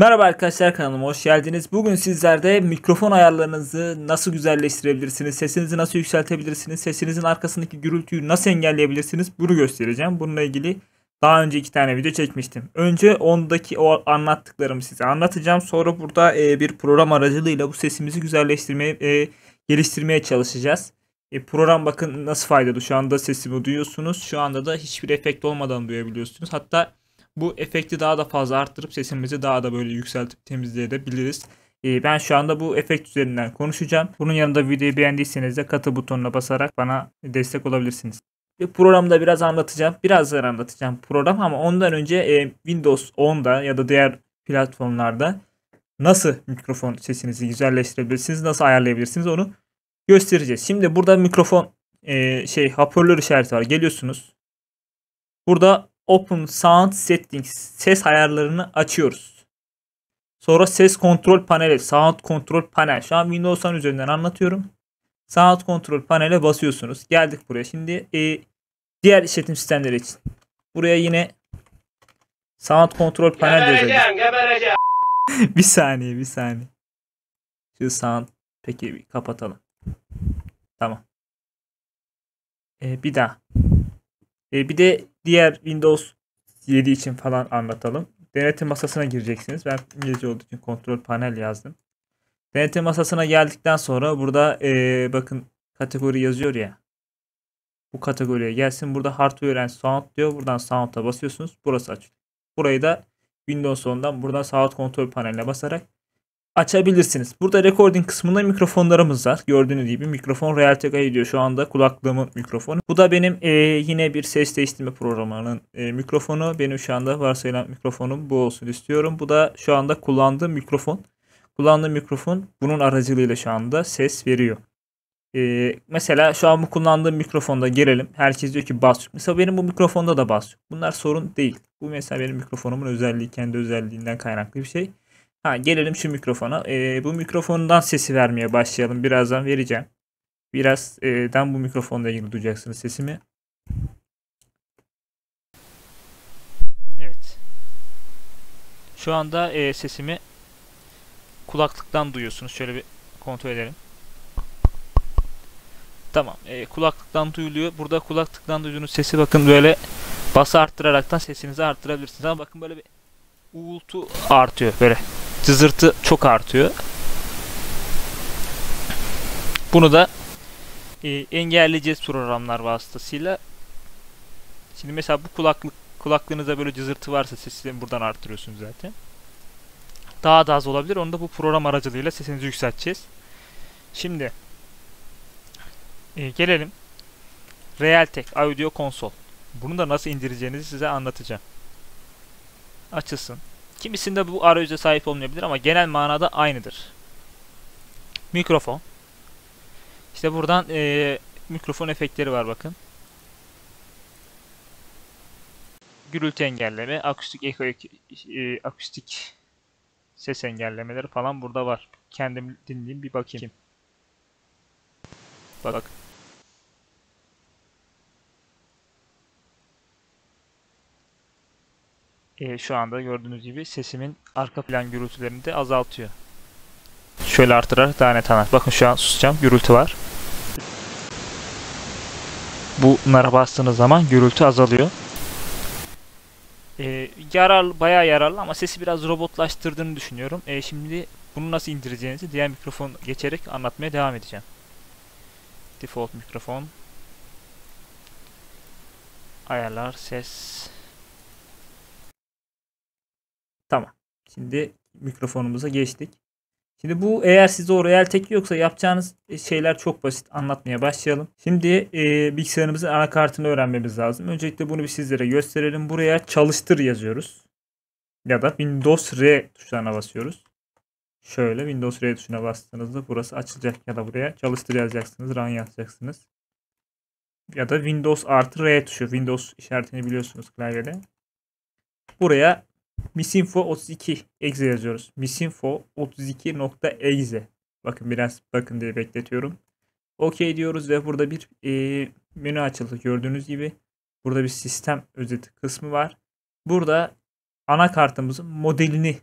Merhaba arkadaşlar kanalıma hoş geldiniz. Bugün sizlerde mikrofon ayarlarınızı nasıl güzelleştirebilirsiniz, sesinizi nasıl yükseltebilirsiniz, sesinizin arkasındaki gürültüyü nasıl engelleyebilirsiniz bunu göstereceğim. Bununla ilgili daha önce iki tane video çekmiştim. Önce ondaki o anlattıklarımı size anlatacağım. Sonra burada e, bir program aracılığıyla bu sesimizi güzelleştirmeye, e, geliştirmeye çalışacağız. E, program bakın nasıl faydalı. Şu anda sesimi duyuyorsunuz. Şu anda da hiçbir efekt olmadan duyabiliyorsunuz. Hatta bu efekti daha da fazla arttırıp sesimizi daha da böyle yükseltip temizleyebiliriz. Ee, ben şu anda bu efekt üzerinden konuşacağım. Bunun yanında videoyu beğendiyseniz de katı butonuna basarak bana destek olabilirsiniz. Programda biraz anlatacağım. Birazdan anlatacağım program ama ondan önce e, Windows 10'da ya da diğer platformlarda nasıl mikrofon sesinizi güzelleştirebilirsiniz, nasıl ayarlayabilirsiniz onu göstereceğiz. Şimdi burada mikrofon e, şey hoparlör işareti var. Geliyorsunuz. Burada Open Sound Settings ses ayarlarını açıyoruz. Sonra ses kontrol paneli, sound kontrol panel. Şu an Windows 10 üzerinden anlatıyorum. Sound kontrol panele basıyorsunuz. Geldik buraya. Şimdi e, diğer işletim sistemleri için. Buraya yine sound kontrol panel Gebereceğim, gebereceğim. bir saniye, bir saniye. Şu sound peki bir kapatalım. Tamam. E, bir daha. E, bir de diğer Windows 7 için falan anlatalım. Denetim masasına gireceksiniz. Ben İngilizce olduğu için kontrol panel yazdım. Denetim masasına geldikten sonra burada e, bakın kategori yazıyor ya. Bu kategoriye gelsin. Burada Hardware and Sound diyor. Buradan Sound'a basıyorsunuz. Burası açılıyor. Burayı da Windows 10'dan buradan Sound kontrol paneline basarak açabilirsiniz. Burada recording kısmında mikrofonlarımız var. Gördüğünüz gibi mikrofon Realtek gidiyor. Şu anda kulaklığımın mikrofonu. Bu da benim e, yine bir ses değiştirme programının e, mikrofonu. Benim şu anda varsayılan mikrofonum bu olsun istiyorum. Bu da şu anda kullandığım mikrofon. Kullandığım mikrofon bunun aracılığıyla şu anda ses veriyor. E, mesela şu an bu kullandığım mikrofonda girelim. Herkes diyor ki bas. Mesela benim bu mikrofonda da bas. Bunlar sorun değil. Bu mesela benim mikrofonumun özelliği kendi özelliğinden kaynaklı bir şey. Ha, gelelim şu mikrofona. Ee, bu mikrofondan sesi vermeye başlayalım. Birazdan vereceğim. Birazdan bu mikrofonla ilgili duyacaksınız sesimi. Evet. Şu anda e, sesimi kulaklıktan duyuyorsunuz. Şöyle bir kontrol edelim. Tamam. E, kulaklıktan duyuluyor. Burada kulaklıktan duyduğunuz sesi bakın böyle bası arttıraraktan sesinizi arttırabilirsiniz. Ama bakın böyle bir uğultu artıyor böyle cızırtı çok artıyor. Bunu da e, engelleyeceğiz programlar vasıtasıyla. Şimdi mesela bu kulaklık kulaklığınızda böyle cızırtı varsa sesini buradan artırıyorsunuz zaten. Daha da az olabilir. Onu da bu program aracılığıyla sesinizi yükselteceğiz. Şimdi e, gelelim Realtek Audio Console. Bunu da nasıl indireceğinizi size anlatacağım. Açılsın. Kimisinde bu arayüze sahip olmayabilir ama genel manada aynıdır. Mikrofon. İşte buradan e, mikrofon efektleri var bakın. Gürültü engelleme, akustik eko, e, akustik ses engellemeleri falan burada var. Kendim dinleyeyim bir bakayım. Bak. E, şu anda gördüğünüz gibi sesimin arka plan gürültülerini de azaltıyor. Şöyle artırarak daha net anlar. Bakın şu an susacağım. Gürültü var. Bunlara bastığınız zaman gürültü azalıyor. E, yarar, bayağı yararlı ama sesi biraz robotlaştırdığını düşünüyorum. E, şimdi bunu nasıl indireceğinizi diğer mikrofon geçerek anlatmaya devam edeceğim. Default mikrofon. Ayarlar, ses, Tamam. Şimdi mikrofonumuza geçtik. Şimdi bu eğer sizde o Realtek yoksa yapacağınız şeyler çok basit. Anlatmaya başlayalım. Şimdi e, bilgisayarımızın anakartını öğrenmemiz lazım. Öncelikle bunu bir sizlere gösterelim. Buraya çalıştır yazıyoruz. Ya da Windows R tuşlarına basıyoruz. Şöyle Windows R tuşuna bastığınızda burası açılacak ya da buraya çalıştır yazacaksınız. Run yazacaksınız. Ya da Windows artı R tuşu. Windows işaretini biliyorsunuz klavyede. Buraya Misinfo 32 exe yazıyoruz. Misinfo 32.exe. Bakın biraz bakın diye bekletiyorum. OK diyoruz ve burada bir e, menü açıldı gördüğünüz gibi. Burada bir sistem özeti kısmı var. Burada anakartımızın modelini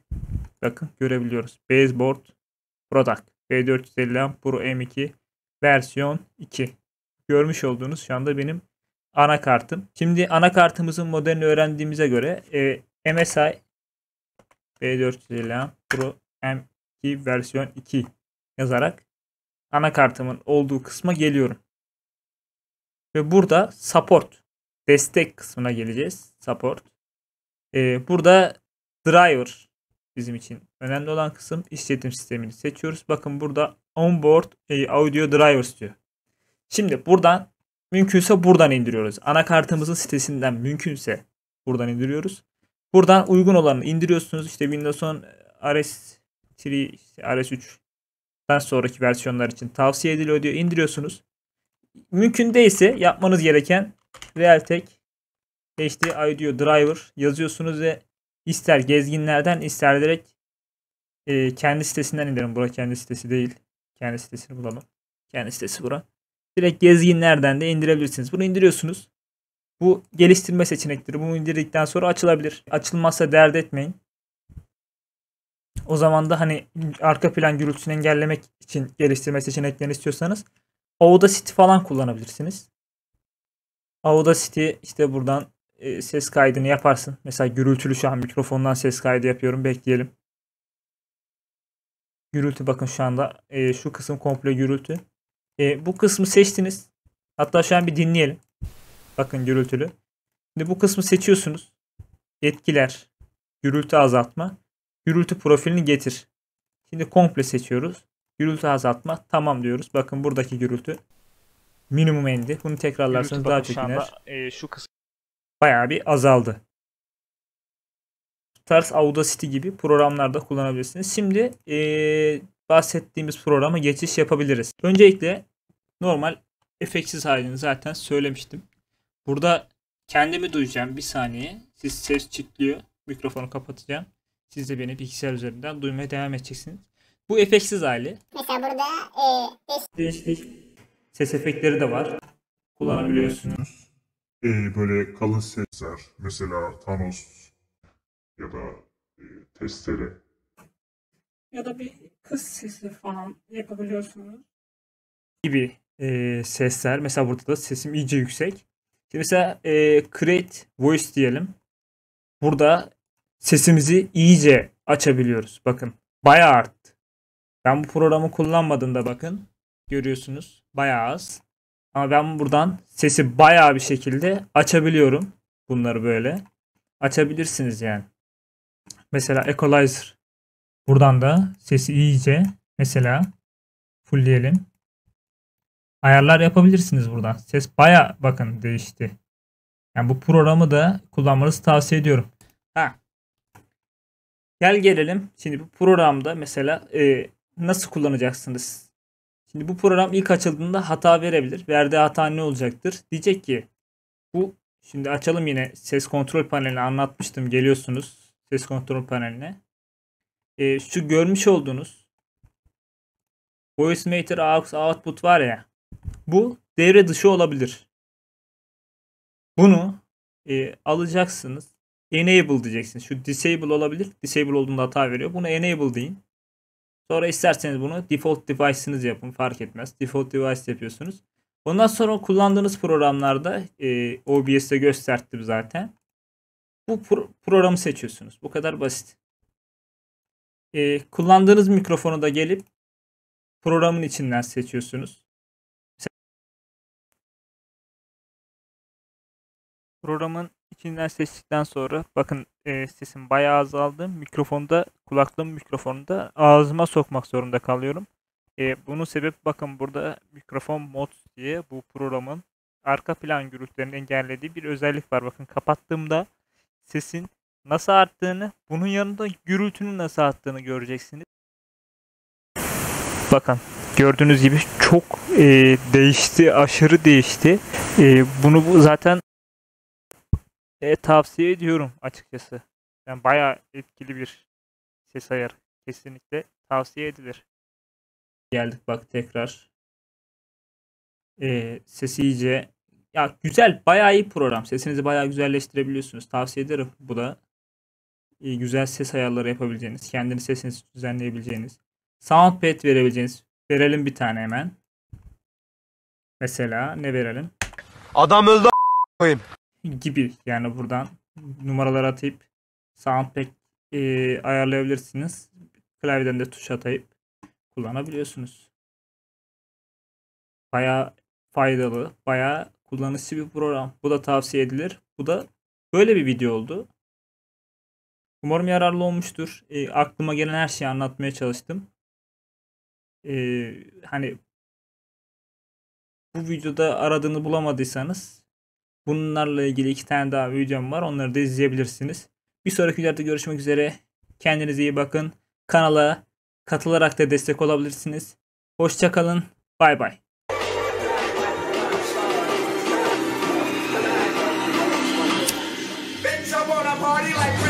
bakın görebiliyoruz. Baseboard Product B450 Pro M2 versiyon 2. Görmüş olduğunuz şu anda benim anakartım. Şimdi anakartımızın modelini öğrendiğimize göre e, MSI B450 Pro M2 versiyon 2 yazarak anakartımın olduğu kısma geliyorum. Ve burada support destek kısmına geleceğiz. Support. Ee, burada driver bizim için önemli olan kısım işletim sistemini seçiyoruz. Bakın burada onboard e, audio drivers diyor. Şimdi buradan mümkünse buradan indiriyoruz. Anakartımızın sitesinden mümkünse buradan indiriyoruz. Buradan uygun olanı indiriyorsunuz. İşte Windows 10 RS3, işte RS3'ten sonraki versiyonlar için tavsiye ediliyor diyor. İndiriyorsunuz. Mümkün değilse yapmanız gereken Realtek HD Audio Driver yazıyorsunuz ve ister gezginlerden ister direkt e, kendi sitesinden indirin. Bura kendi sitesi değil. Kendi sitesini bulalım. Kendi sitesi bura. Direkt gezginlerden de indirebilirsiniz. Bunu indiriyorsunuz. Bu geliştirme seçenekleri. Bunu indirdikten sonra açılabilir. Açılmazsa dert etmeyin. O zaman da hani arka plan gürültüsünü engellemek için geliştirme seçeneklerini istiyorsanız Audacity falan kullanabilirsiniz. Audacity işte buradan e, ses kaydını yaparsın. Mesela gürültülü şu an mikrofondan ses kaydı yapıyorum. Bekleyelim. Gürültü bakın şu anda e, şu kısım komple gürültü. E, bu kısmı seçtiniz. Hatta şu an bir dinleyelim. Bakın gürültülü. Şimdi bu kısmı seçiyorsunuz. Etkiler, gürültü azaltma, gürültü profilini getir. Şimdi komple seçiyoruz. Gürültü azaltma tamam diyoruz. Bakın buradaki gürültü minimum indi. Bunu tekrarlarsanız daha çok iner. E, şu kısım bayağı bir azaldı. Bu tarz Audacity gibi programlarda kullanabilirsiniz. Şimdi ee, bahsettiğimiz programa geçiş yapabiliriz. Öncelikle normal efektsiz halini zaten söylemiştim. Burada kendimi duyacağım bir saniye. Siz ses çıtlıyor. Mikrofonu kapatacağım. Siz de beni bilgisayar üzerinden duymaya devam edeceksiniz. Bu efektsiz hali. Mesela burada e, Değişik ses efektleri de var. Kullanabiliyorsunuz. Ee, böyle kalın sesler mesela Thanos ya da e, testere Ya da bir kız sesi falan yapabiliyorsunuz. Gibi e, sesler. Mesela burada da sesim iyice yüksek. Şimdi mesela e, create voice diyelim. Burada sesimizi iyice açabiliyoruz. Bakın bayağı arttı. Ben bu programı kullanmadığımda bakın görüyorsunuz bayağı az. Ama ben buradan sesi bayağı bir şekilde açabiliyorum. Bunları böyle. Açabilirsiniz yani. Mesela equalizer. Buradan da sesi iyice mesela fullleyelim. Ayarlar yapabilirsiniz buradan. Ses baya bakın değişti. Yani bu programı da kullanmanızı tavsiye ediyorum. Ha. Gel gelelim. Şimdi bu programda mesela e, nasıl kullanacaksınız? Şimdi bu program ilk açıldığında hata verebilir. Verdiği hata ne olacaktır? Diyecek ki bu şimdi açalım yine ses kontrol panelini anlatmıştım. Geliyorsunuz ses kontrol paneline. E, şu görmüş olduğunuz Voice Meter aux output var ya bu devre dışı olabilir. Bunu e, alacaksınız. Enable diyeceksiniz. Şu disable olabilir. Disable olduğunda hata veriyor. Bunu enable deyin. Sonra isterseniz bunu default device'ınız yapın. Fark etmez. Default device yapıyorsunuz. Ondan sonra kullandığınız programlarda e, OBS'te gösterdim zaten. Bu pro- programı seçiyorsunuz. Bu kadar basit. E, kullandığınız mikrofonu da gelip programın içinden seçiyorsunuz. Programın içinden seçtikten sonra bakın e, sesim bayağı azaldı. Mikrofonda kulaklığım mikrofonda ağzıma sokmak zorunda kalıyorum. E, bunun sebep bakın burada mikrofon mod diye bu programın arka plan gürültülerini engellediği bir özellik var. Bakın kapattığımda sesin nasıl arttığını, bunun yanında gürültünün nasıl arttığını göreceksiniz. Bakın gördüğünüz gibi çok e, değişti, aşırı değişti. E, bunu bu zaten e, tavsiye ediyorum açıkçası. Yani bayağı etkili bir ses ayarı. Kesinlikle tavsiye edilir. Geldik bak tekrar. E, sesi iyice ya güzel bayağı iyi program. Sesinizi bayağı güzelleştirebiliyorsunuz. Tavsiye ederim bu da. e, güzel ses ayarları yapabileceğiniz, kendiniz sesinizi düzenleyebileceğiniz, soundpad verebileceğiniz. Verelim bir tane hemen. Mesela ne verelim? Adam öldü koyayım. Gibi yani buradan numaraları atayıp soundpad e, ayarlayabilirsiniz. Klavyeden de tuş atayıp kullanabiliyorsunuz. Baya faydalı, baya kullanışlı bir program. Bu da tavsiye edilir. Bu da böyle bir video oldu. Umarım yararlı olmuştur. E, aklıma gelen her şeyi anlatmaya çalıştım. E, hani bu videoda aradığını bulamadıysanız Bunlarla ilgili iki tane daha videom var. Onları da izleyebilirsiniz. Bir sonraki videoda görüşmek üzere. Kendinize iyi bakın. Kanala katılarak da destek olabilirsiniz. Hoşçakalın. Bay bay. party like